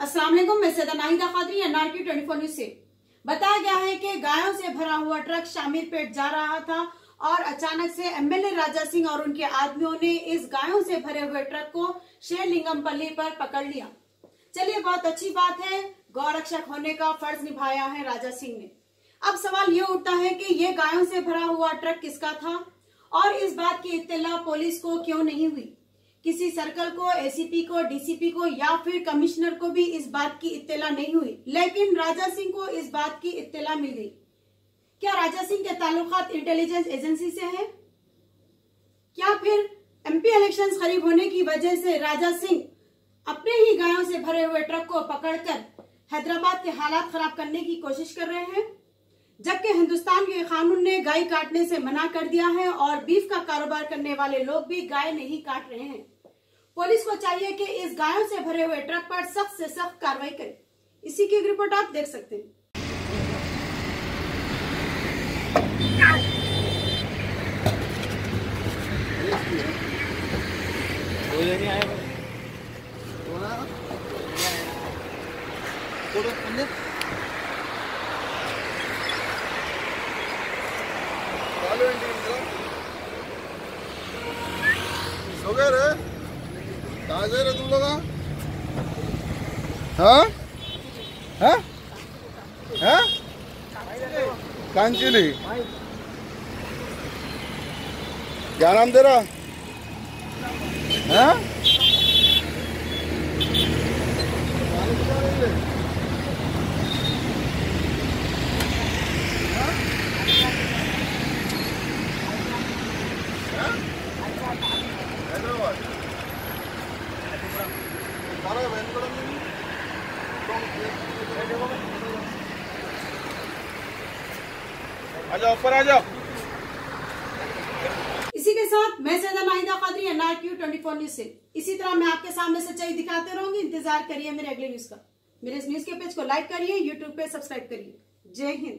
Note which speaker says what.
Speaker 1: अस्सलाम वालेकुम, मैं सैदा नाहिदा खादरी एनआरकी 24 न्यूज़ से। बताया गया है कि गायों से भरा हुआ ट्रक शामिर पेट जा रहा था और अचानक से एमएलए राजा सिंह और उनके आदमियों ने इस गायों से भरे हुए ट्रक को शेरलिंगम पल्ली पर पकड़ लिया। चलिए, बहुत अच्छी बात है, गौरक्षक होने का फ़र्ज़ निभाया है राजा सिंह ने। अब सवाल ये उठता है कि ये गायों से भरा हुआ ट्रक किसका था? और इस बात की इत्तला पुलिस को क्यों नहीं हुई? किसी सर्कल को एसीपी को डीसीपी को या फिर कमिश्नर को भी इस बात की इत्तला नहीं हुई। लेकिन राजा सिंह को इस बात की इत्तला मिल गई। क्या राजा सिंह के ताल्लुकात इंटेलिजेंस एजेंसी से है? क्या फिर एमपी इलेक्शंस करीब होने की वजह से राजा सिंह अपने ही गायों से भरे हुए ट्रक को पकड़कर हैदराबाद के हालात खराब करने की कोशिश कर रहे हैं? जबकि हिंदुस्तान के कानून ने गाय काटने से मना कर दिया है और बीफ का कारोबार करने वाले लोग भी गाय नहीं काट रहे हैं। पुलिस को चाहिए कि इस गायों से भरे हुए ट्रक पर सख्त से सख्त कार्रवाई करे। इसी की एक रिपोर्ट आप देख सकते हैं।
Speaker 2: सो गए रे हाँ? हाँ? हाँ? क्या नाम तेरा? हाँ हैदराबाद सारा वेंकटम आ जाओ, ऊपर आ जाओ।
Speaker 1: इसी के साथ मैं सैदा नाहिदा कादरी एनआरक्यू 24 न्यूज़ से। इसी तरह मैं आपके सामने सच्चाई दिखाते रहूँगी। इंतज़ार करिए मेरे अगले न्यूज़ का। मेरे इस न्यूज़ के पेज को लाइक करिए यूट्यूब पे सब्सक्राइब करिए। जय हिंद।